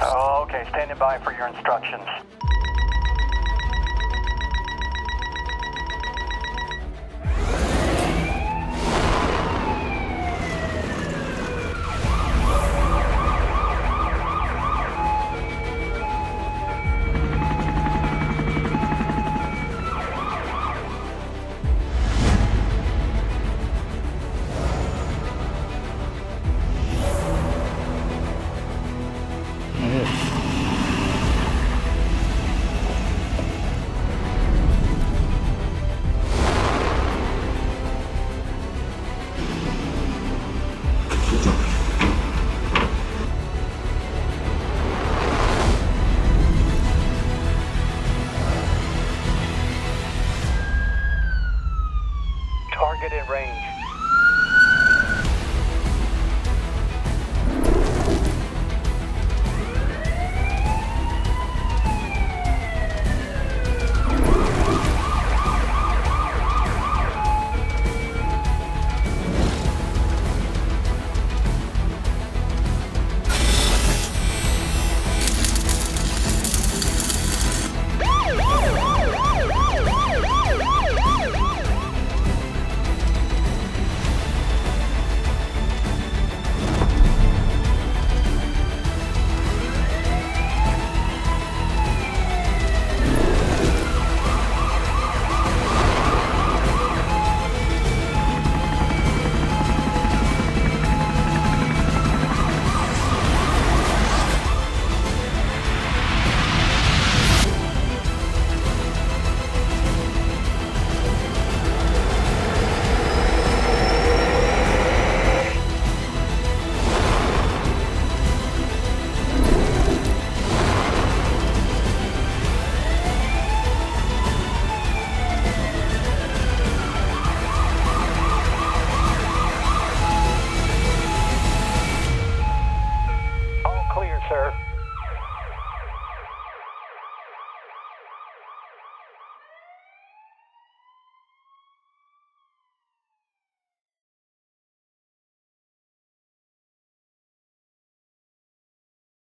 Oh, okay, standing by for your instructions. Target in range.